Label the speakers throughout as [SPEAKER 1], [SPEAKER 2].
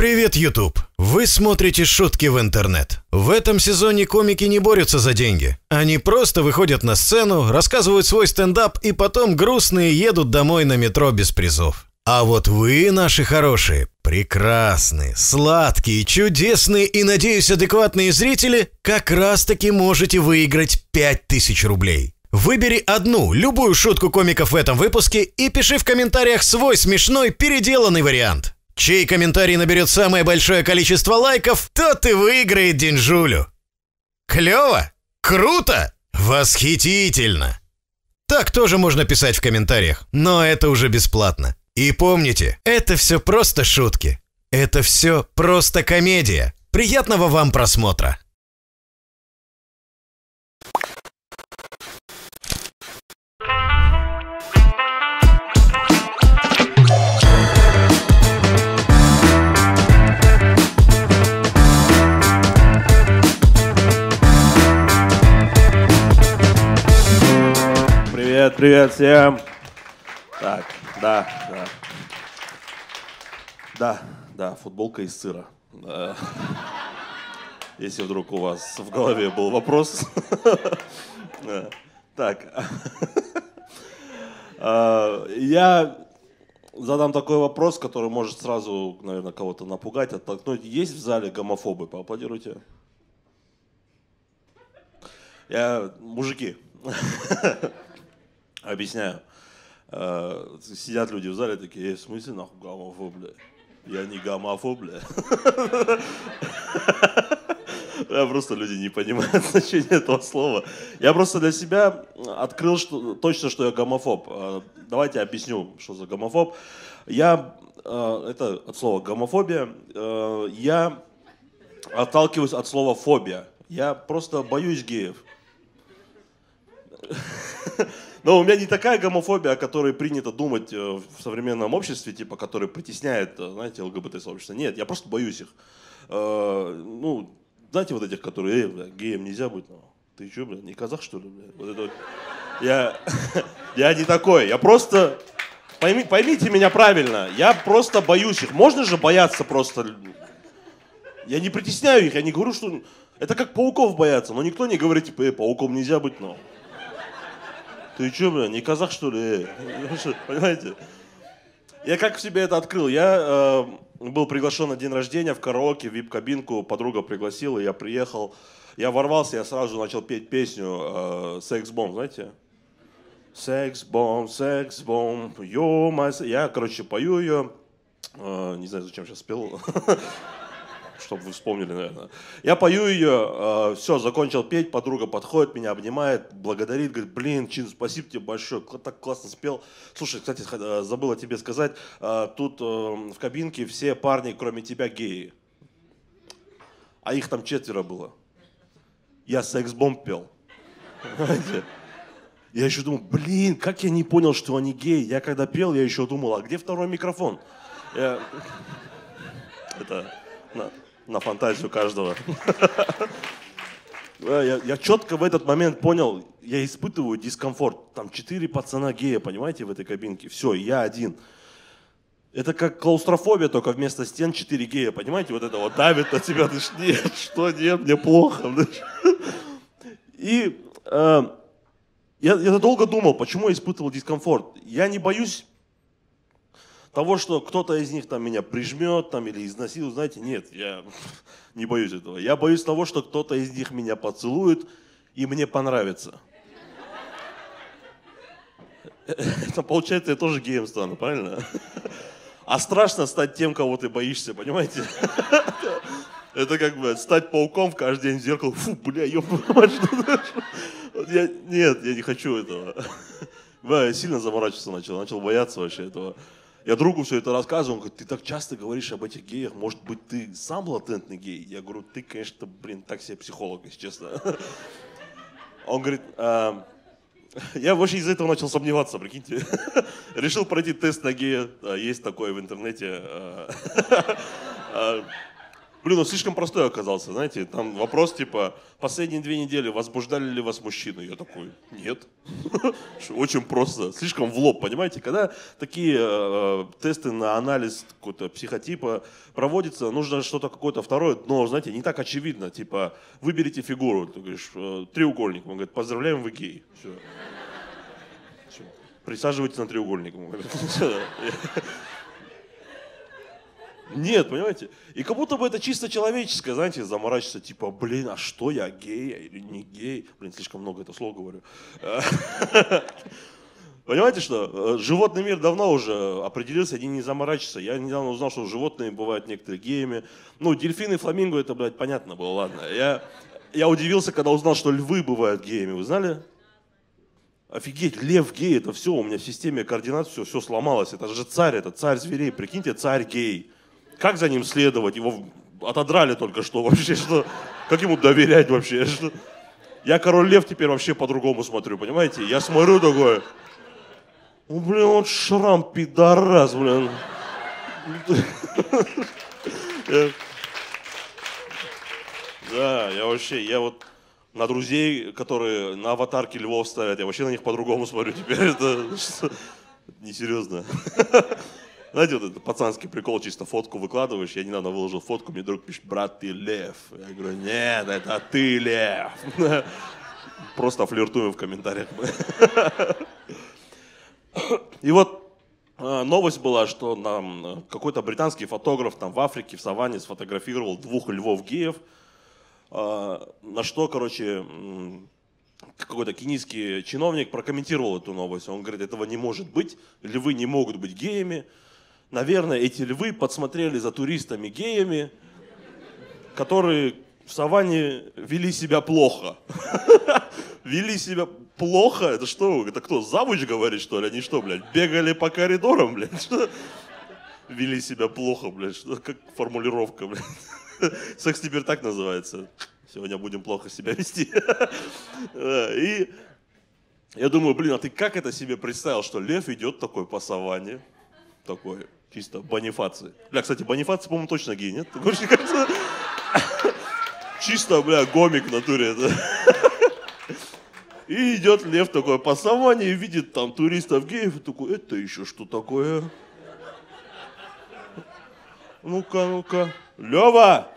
[SPEAKER 1] Привет, YouTube! Вы смотрите шутки в интернет. В этом сезоне комики не борются за деньги. Они просто выходят на сцену, рассказывают свой стендап и потом грустные едут домой на метро без призов. А вот вы, наши хорошие, прекрасные, сладкие, чудесные и, надеюсь, адекватные зрители, как раз-таки можете выиграть 5000 рублей. Выбери одну, любую шутку комиков в этом выпуске и пиши в комментариях свой смешной переделанный вариант. Чей комментарий наберет самое большое количество лайков, тот и выиграет деньжулю. Клево? Круто? Восхитительно! Так тоже можно писать в комментариях, но это уже бесплатно. И помните, это все просто шутки. Это все просто комедия. Приятного вам просмотра!
[SPEAKER 2] Привет, привет всем. Так, да, да. Да, да, футболка из сыра. Да. Если вдруг у вас в голове был вопрос. Так. А, Я задам такой вопрос, который может сразу, наверное, кого-то напугать, оттолкнуть. Есть в зале гомофобы? Поаплодируйте. Я, мужики, Объясняю. Э, Сидят люди в зале такие, «Э, в смысле нахуй гомофоб, бля? Я не гомофоб, бля. Я просто люди не понимают значение этого слова. Я просто для себя открыл что, точно, что я гомофоб. Э, Давайте объясню, что за гомофоб. Я, э, это от слова гомофобия, я отталкиваюсь от слова фобия. Я просто боюсь геев. Но у меня не такая гомофобия, о которой принято думать э, в современном обществе, типа, которая притесняет, э, знаете, ЛГБТ-сообщество. Нет, я просто боюсь их. Э, Ну, знаете, вот этих, которые, э, бля, геем нельзя быть, ну, ты что, бля, не казах, что ли, бля? Вот это вот. Я, я не такой, я просто, пойми, поймите меня правильно, я просто боюсь их. Можно же бояться просто, я не притесняю их, я не говорю, что... Это как пауков бояться, но никто не говорит, типа, э, пауком нельзя быть, но... Ты что, бля, не казах, что ли? э? Понимаете? Я как в себе это открыл? Я э, был приглашен на день рождения в караоке, в вип-кабинку, подруга пригласила, я приехал. Я ворвался, я сразу начал петь песню «Секс-бомб», знаете? Секс-бомб, секс-бомб, ё Я, короче, пою ее. Э, не знаю, зачем сейчас спел. чтобы вы вспомнили, наверное. Я пою ее, все, закончил петь, подруга подходит, меня обнимает, благодарит, говорит, блин, Чин, спасибо тебе большое, так классно спел. Слушай, кстати, э, забыла тебе сказать, э, тут э, в кабинке все парни, кроме тебя, геи. А их там четверо было. Я секс-бомб пел. Я еще думал, блин, как я не понял, что они геи. Я когда пел, я еще думал, а где второй микрофон? Я- Это на, на фантазию каждого. Да, Я, я четко в этот момент понял, я испытываю дискомфорт. Там четыре пацана гея, понимаете, в этой кабинке. Все, я один. Это как клаустрофобия, только вместо стен четыре гея, понимаете? Вот это вот давит на тебя, ты ж, нет, что, нет, мне плохо. И э, я, я долго думал, почему я испытывал дискомфорт. Я не боюсь того, что кто-то из них там меня прижмет там, или изнасилует, знаете, нет, я не боюсь этого. Я боюсь того, что кто-то из них меня поцелует и мне понравится. Это получается, я тоже геем стану, правильно? А страшно стать тем, кого ты боишься, понимаете? Это как бы стать пауком в каждый день в зеркало. Фу, бля, Вот я, Нет, я не хочу этого. Я сильно заморачиваться начал, начал бояться вообще этого. Я другу все это рассказываю, он говорит, ты так часто говоришь об этих геях, может быть, ты сам латентный гей? Я говорю, ты, конечно, блин, так себе психолог, если честно. Он говорит, «А, я вообще из-за этого начал сомневаться, прикиньте. Решил пройти тест на гея, А, есть такое в интернете. Блин, он слишком простой оказался, знаете, там вопрос типа, последние две недели возбуждали ли вас мужчины? Я такой, нет. Очень просто, слишком в лоб, понимаете? Когда такие э, тесты на анализ какого-то психотипа проводятся, нужно что-то какое-то второе, но, знаете, не так очевидно, типа, выберите фигуру, ты говоришь, э, треугольник, он говорит, поздравляем, вы гей. Все. Присаживайтесь на треугольник. Нет, понимаете? И как будто бы это чисто человеческое, знаете, заморачиваться, типа, блин, а что я, гей или не гей? Блин, слишком много это слова говорю. Понимаете, что э, животный мир давно уже определился, они не заморачиваются. Я недавно узнал, что животные бывают некоторые геями. Ну, дельфины фламинго, это, блядь, понятно было, ладно. Я, я удивился, когда узнал, что львы бывают геями. Вы знали? Офигеть, лев гей, это все, у меня в системе координат все, все сломалось. Это же царь, это царь зверей, прикиньте, царь гей. Как за ним следовать? Его отодрали только что вообще. Что? Как ему доверять вообще? Что? Я король лев теперь вообще по-другому смотрю, понимаете? Я смотрю такое. Ну, блин, он шрам пидорас, блин. Да, я вообще, я вот на друзей, которые на аватарке львов ставят, я вообще на них по-другому смотрю теперь. Это несерьезно. Знаете, вот этот пацанский прикол, чисто фотку выкладываешь, я недавно выложил фотку, мне друг пишет, брат, ты лев. Я говорю, нет, это ты лев. Просто флиртуем в комментариях. И вот а, новость была, что нам какой-то британский фотограф там в Африке, в саванне сфотографировал двух львов-геев, а, на что, короче, какой-то кенийский чиновник прокомментировал эту новость. Он говорит, этого не может быть, львы не могут быть геями, наверное, эти львы подсмотрели за туристами-геями, которые в саванне вели себя плохо. Вели себя плохо? Это что? Это кто, завуч говорит, что ли? Они что, блядь, бегали по коридорам, блядь? Что? Вели себя плохо, блядь. Что? Как формулировка, блядь. Секс теперь так называется. Сегодня будем плохо себя вести. И я думаю, блин, а ты как это себе представил, что лев идет такой по саванне, такой, чисто Бонифаций. Бля, кстати, Бонифаций, по-моему, точно гей, нет? Чисто, бля, гомик в натуре. Это. И идет лев такой по саванне и видит там туристов геев и такой, это еще что такое? Ну-ка, ну-ка. Лева!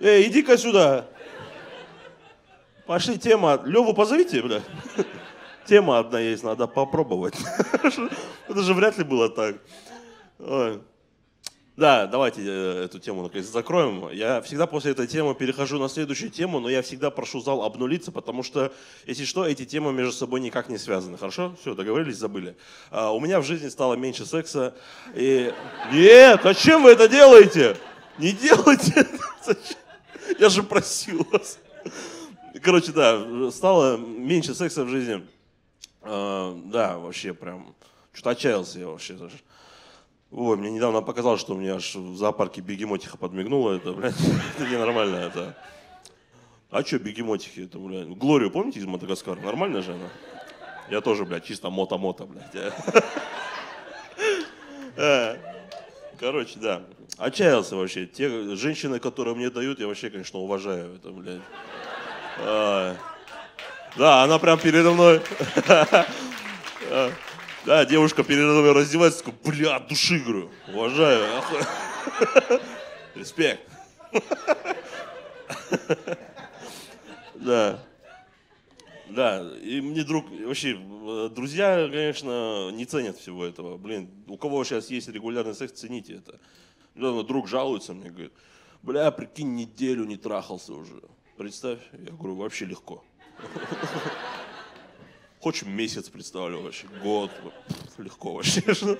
[SPEAKER 2] Эй, иди-ка сюда. Пошли, тема. Леву позовите, бля. Тема одна есть, надо попробовать. Это же вряд ли было так. Да, давайте э, эту тему наконец закроем. Я всегда после этой темы перехожу на следующую тему, но я всегда прошу зал обнулиться, потому что, если что, эти темы между собой никак не связаны. Хорошо? Все, договорились, забыли. А, у меня в жизни стало меньше секса. И... Нет, зачем вы это делаете? Не делайте Я же просил вас. Короче, да, стало меньше секса в жизни. А, да, вообще прям, что-то отчаялся я вообще даже. Ой, мне недавно показалось, что у меня аж в зоопарке бегемотиха подмигнуло. Это, блядь, это ненормально. Это... А что бегемотихи? Это, блядь, Глорию помните из Мадагаскара? Нормальная же она? Я тоже, блядь, чисто мото-мото, блядь. Э, короче, да. Отчаялся вообще. Те женщины, которые мне дают, я вообще, конечно, уважаю. Это, блядь. Да, она прям передо мной. Да, девушка передо мной раздевается, такой, бля, от души, говорю, уважаю. Респект. Да. Да, и мне друг, вообще, друзья, конечно, не ценят всего этого. Блин, у кого сейчас есть регулярный секс, цените это. Друг жалуется мне, говорит, бля, прикинь, неделю не трахался уже. Представь, я говорю, вообще легко. Хочешь месяц представлю вообще, год, легко вообще.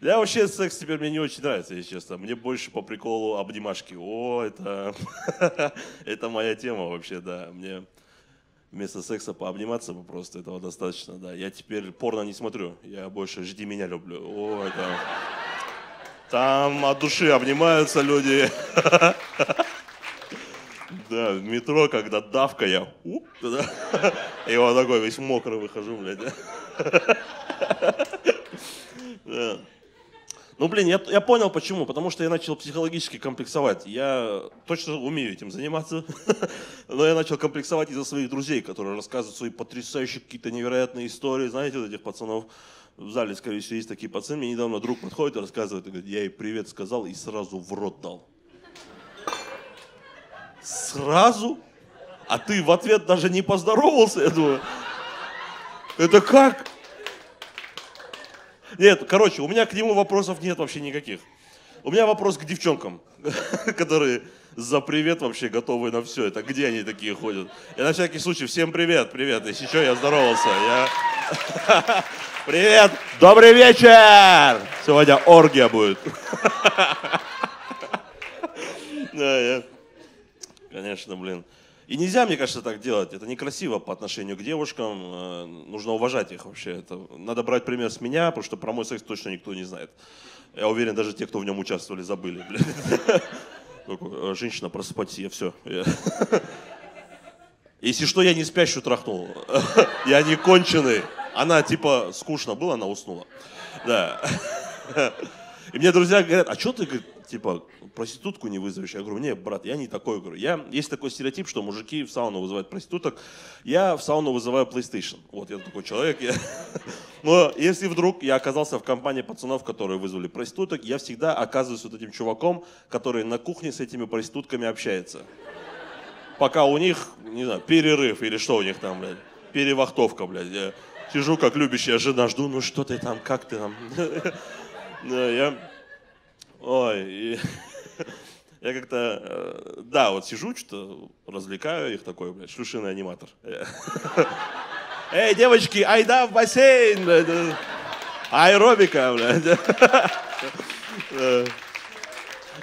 [SPEAKER 2] Я вообще секс теперь мне не очень нравится, если честно. Мне больше по приколу обнимашки. О, это, это моя тема вообще, да. Мне вместо секса пообниматься просто этого достаточно, да. Я теперь порно не смотрю, я больше «Жди меня» люблю. О, это... Там от души обнимаются люди. Да, в метро, когда давка, я уп, да, и вот такой весь мокрый выхожу, блядь. Да. Ну, блин, я, я понял почему. Потому что я начал психологически комплексовать. Я точно умею этим заниматься. Но я начал комплексовать из-за своих друзей, которые рассказывают свои потрясающие какие-то невероятные истории. Знаете, вот этих пацанов в зале, скорее всего, есть такие пацаны. Мне недавно друг подходит и рассказывает, и говорит, я ей привет сказал и сразу в рот дал. Сразу? А ты в ответ даже не поздоровался, я думаю. Это как? Нет, короче, у меня к нему вопросов нет вообще никаких. У меня вопрос к девчонкам, которые за привет вообще готовы на все. Это где они такие ходят? Я на всякий случай, всем привет, привет. Если что, я здоровался. Я... Привет, добрый вечер! Сегодня оргия будет. Да, я... Конечно, блин. И нельзя, мне кажется, так делать. Это некрасиво по отношению к девушкам. Э, нужно уважать их вообще. Это... Надо брать пример с меня, потому что про мой секс точно никто не знает. Я уверен, даже те, кто в нем участвовали, забыли. «Э, женщина, просыпайтесь, я все. Если что, я не спящую трахнул. Я не конченый. Она типа скучно было, она уснула. Да. И мне друзья говорят, а что ты, типа, проститутку не вызовешь? Я говорю, не, брат, я не такой. Говорю, я, есть такой стереотип, что мужики в сауну вызывают проституток. Я в сауну вызываю PlayStation. Вот, я такой человек. Я... Но если вдруг я оказался в компании пацанов, которые вызвали проституток, я всегда оказываюсь вот этим чуваком, который на кухне с этими проститутками общается. Пока у них, не знаю, перерыв или что у них там, блядь, перевахтовка, блядь. Я сижу как любящая жена, жду, ну что ты там, как ты там. Я, ой, я как-то, э, да, вот сижу, что развлекаю их такой, блядь, шлюшиный аниматор. Эй, девочки, айда в бассейн, блядь. Аэробика, блядь.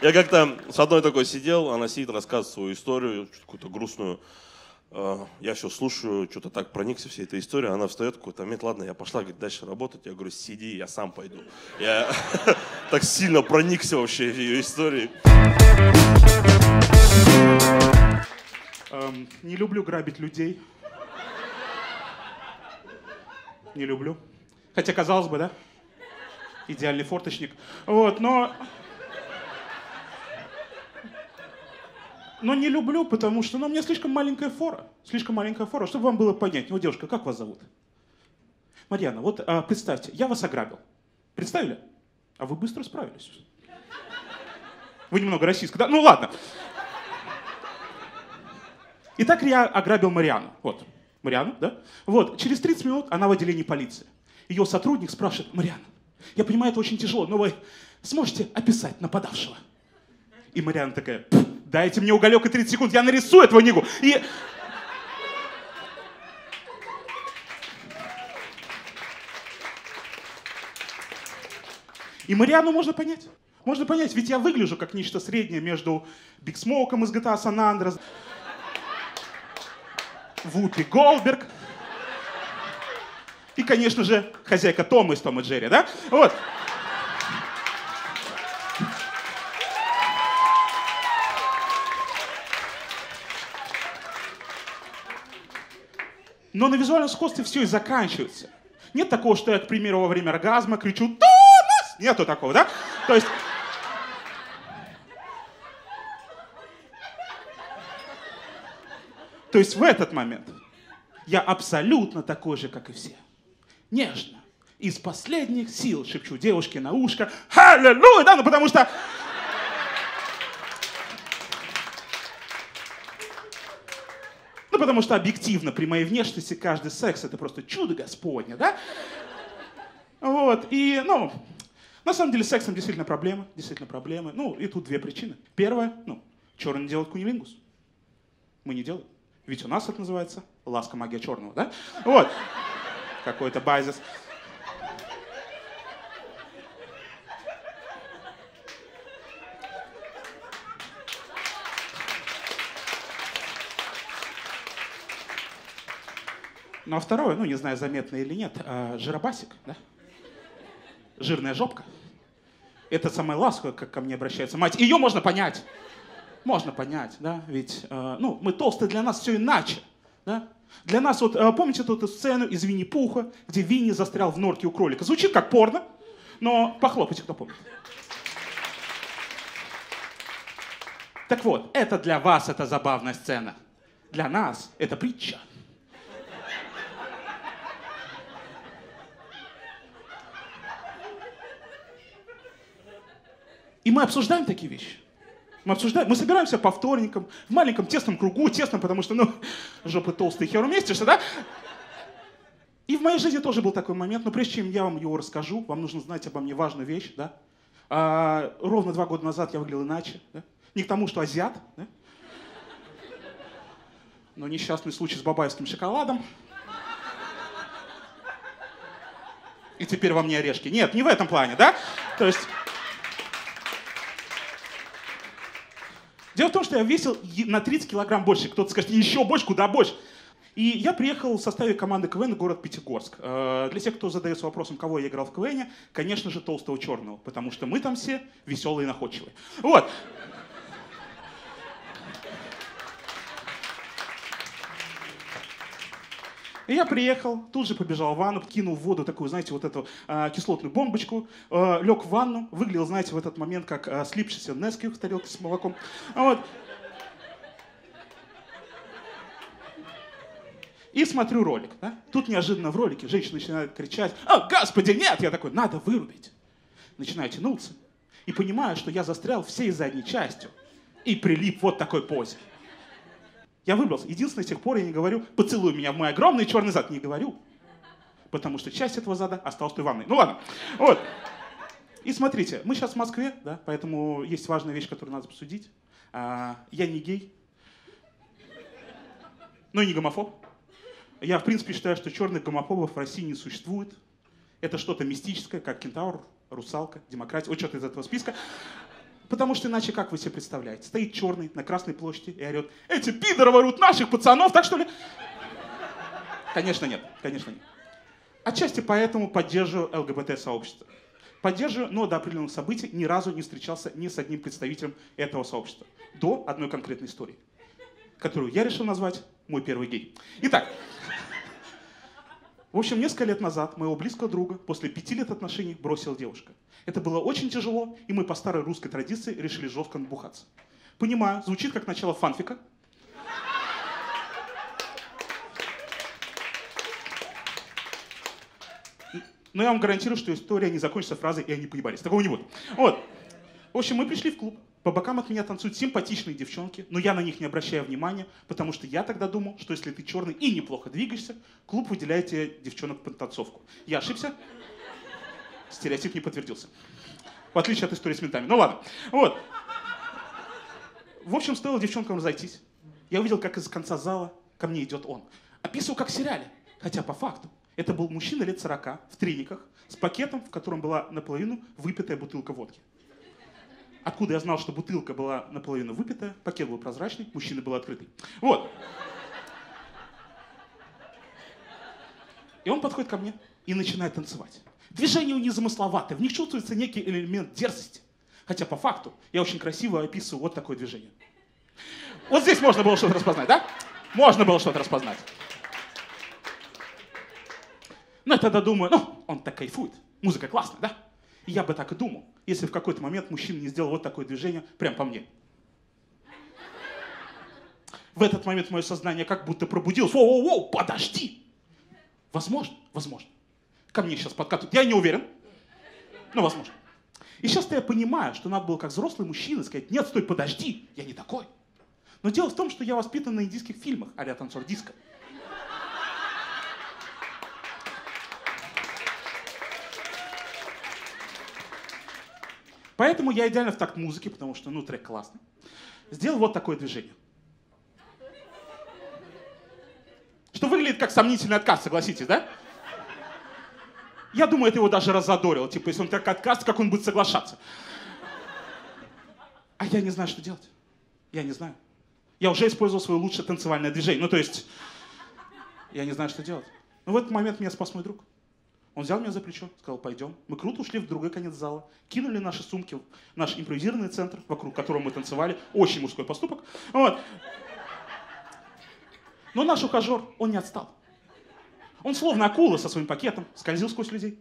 [SPEAKER 2] Я как-то с одной такой сидел, она сидит, рассказывает свою историю, какую-то грустную. А, я все слушаю, что-то так проникся всей этой историей. Она встает какой-то момент, ладно, я пошла говорит, дальше работать. Я говорю, сиди, я сам пойду. Я так сильно проникся вообще ее историей.
[SPEAKER 3] Эм, не люблю грабить людей. Не люблю. Хотя, казалось бы, да? Идеальный форточник. Вот, но но не люблю, потому что ну, у меня слишком маленькая фора. Слишком маленькая фора, чтобы вам было понять. Ну, девушка, как вас зовут? Марьяна, вот а, представьте, я вас ограбил. Представили? А вы быстро справились. Вы немного российская, да? Ну ладно. Итак, я ограбил Мариану. Вот. Мариану, да? Вот. Через 30 минут она в отделении полиции. Ее сотрудник спрашивает, Мариана, я понимаю, это очень тяжело, но вы сможете описать нападавшего? И Мариана такая, дайте мне уголек и 30 секунд, я нарисую этого нигу. И... И Мариану можно понять. Можно понять, ведь я выгляжу как нечто среднее между Биг Смоком из GTA San Andreas, Вупи Голдберг и, конечно же, хозяйка Тома из Тома Джерри, да? Вот. Но на визуальном сходстве все и заканчивается. Нет такого, что я, к примеру, во время оргазма кричу «Томас!» Нету такого, да? То есть... То есть в этот момент я абсолютно такой же, как и все. Нежно. Из последних сил шепчу девушке на ушко «Аллилуйя!» Да, ну потому что Ну, потому что объективно при моей внешности каждый секс это просто чудо Господне, да? Вот, и, ну, на самом деле с сексом действительно проблемы, действительно проблемы. Ну, и тут две причины. Первая, ну, черный не делает кунилингус. Мы не делаем. Ведь у нас это называется ласка магия черного, да? Вот. Какой-то базис. Ну а второе, ну не знаю, заметно или нет, а, жиробасик, да? Жирная жопка. Это самая ласковая, как ко мне обращается мать. Ее можно понять. Можно понять, да, ведь, э, ну, мы толстые, для нас все иначе, да. Для нас, вот, э, помните эту сцену из Винни-Пуха, где Винни застрял в норке у кролика? Звучит как порно, Но похлопайте, кто помнит. Так вот, это для вас это забавная сцена. Для нас это притча. И мы обсуждаем такие вещи. Мы обсуждаем, мы собираемся по вторникам, в маленьком тесном кругу, тесном, потому что, ну, жопы толстые, хер уместишься, да? И в моей жизни тоже был такой момент, но прежде чем я вам его расскажу, вам нужно знать обо мне важную вещь, да? А, ровно два года назад я выглядел иначе, да? Не к тому, что азиат, да? Но несчастный случай с бабаевским шоколадом. И теперь во мне орешки. Нет, не в этом плане, да? То есть... Дело в том, что я весил на 30 килограмм больше. Кто-то скажет, еще больше, куда больше. И я приехал в составе команды КВН в город Пятигорск. Э, Для тех, кто задается вопросом, кого я играл в КВН, конечно же, толстого черного, потому что мы там все веселые и находчивые. Вот. И я приехал, тут же побежал в ванну, кинул в воду такую, знаете, вот эту а, кислотную бомбочку, э, лег в ванну, выглядел, знаете, в этот момент как а, слипшийся Несквик в тарелке с молоком. Вот. И смотрю ролик. Да? Тут неожиданно в ролике женщина начинает кричать, «А, господи, нет!» Я такой, надо вырубить. Начинаю тянуться. И понимаю, что я застрял всей задней частью. И прилип вот такой позе. Я выбрался. Единственное, с тех пор я не говорю, поцелуй меня в мой огромный черный зад. Не говорю. Потому что часть этого зада осталась в ванной. Ну ладно. Вот. И смотрите, мы сейчас в Москве, да, поэтому есть важная вещь, которую надо обсудить. А, я не гей, но и не гомофоб. Я, в принципе, считаю, что черных гомофобов в России не существует. Это что-то мистическое, как кентавр, русалка, демократия. Вот что-то из этого списка. Потому что иначе как вы себе представляете? Стоит черный на Красной площади и орет, эти пидоры воруют наших пацанов, так что ли? Конечно нет, конечно нет. Отчасти поэтому поддерживаю ЛГБТ-сообщество. Поддерживаю, но до определенных событий ни разу не встречался ни с одним представителем этого сообщества. До одной конкретной истории, которую я решил назвать «Мой первый гей». Итак, в общем, несколько лет назад моего близкого друга после пяти лет отношений бросила девушка. Это было очень тяжело, и мы по старой русской традиции решили жестко набухаться. Понимаю, звучит как начало фанфика. Но я вам гарантирую, что история не закончится фразой «и они поебались». Такого не будет. Вот. В общем, мы пришли в клуб. По бокам от меня танцуют симпатичные девчонки, но я на них не обращаю внимания, потому что я тогда думал, что если ты черный и неплохо двигаешься, клуб выделяет тебе девчонок под танцовку. Я ошибся? Стереотип не подтвердился. В отличие от истории с ментами. Ну ладно. Вот. В общем, стоило девчонкам разойтись. Я увидел, как из конца зала ко мне идет он. Описывал как в сериале. Хотя по факту это был мужчина лет 40 в трениках с пакетом, в котором была наполовину выпитая бутылка водки. Откуда я знал, что бутылка была наполовину выпитая, пакет был прозрачный, мужчина был открытый. Вот. И он подходит ко мне и начинает танцевать. Движения у них замысловатые, в них чувствуется некий элемент дерзости. Хотя по факту я очень красиво описываю вот такое движение. Вот здесь можно было что-то распознать, да? Можно было что-то распознать. Но я тогда думаю, ну, он так кайфует. Музыка классная, да? И я бы так и думал, если в какой-то момент мужчина не сделал вот такое движение прям по мне. В этот момент мое сознание как будто пробудилось. Воу-воу-воу, подожди! Возможно, возможно. Ко мне сейчас подкатывают. Я не уверен, но возможно. И сейчас-то я понимаю, что надо было как взрослый мужчина сказать, нет, стой, подожди, я не такой. Но дело в том, что я воспитан на индийских фильмах, а танцор диско. Поэтому я идеально в такт музыки, потому что, ну, трек классный. Сделал вот такое движение. Что выглядит как сомнительный отказ, согласитесь, да? Я думаю, это его даже разодорило. Типа, если он так отказ, как он будет соглашаться? А я не знаю, что делать. Я не знаю. Я уже использовал свое лучшее танцевальное движение. Ну, то есть, я не знаю, что делать. Но в этот момент меня спас мой друг. Он взял меня за плечо, сказал, пойдем. Мы круто ушли в другой конец зала, кинули наши сумки наш импровизированный центр, вокруг которого мы танцевали. Очень мужской поступок. Вот. Но наш ухажер, он не отстал. Он словно акула со своим пакетом скользил сквозь людей.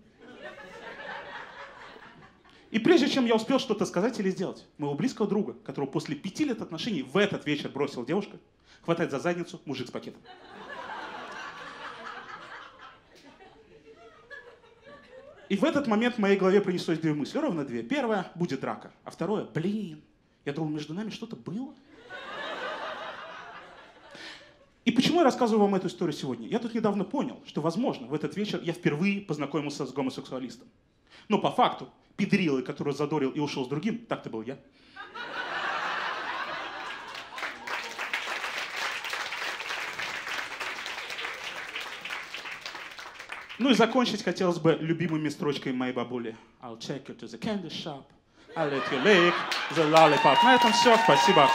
[SPEAKER 3] И прежде чем я успел что-то сказать или сделать, моего близкого друга, которого после пяти лет отношений в этот вечер бросила девушка, хватает за задницу мужик с пакетом. И в этот момент в моей голове принеслось две мысли, ровно две. Первое, будет драка. А второе, блин, я думал, между нами что-то было. И почему я рассказываю вам эту историю сегодня? Я тут недавно понял, что, возможно, в этот вечер я впервые познакомился с гомосексуалистом. Но по факту, педрилой, который задорил и ушел с другим, так-то был я. Ну и закончить хотелось бы любимыми строчками моей бабули. I'll take you to the candy shop. I'll let you lick the lollipop. На этом все. Спасибо.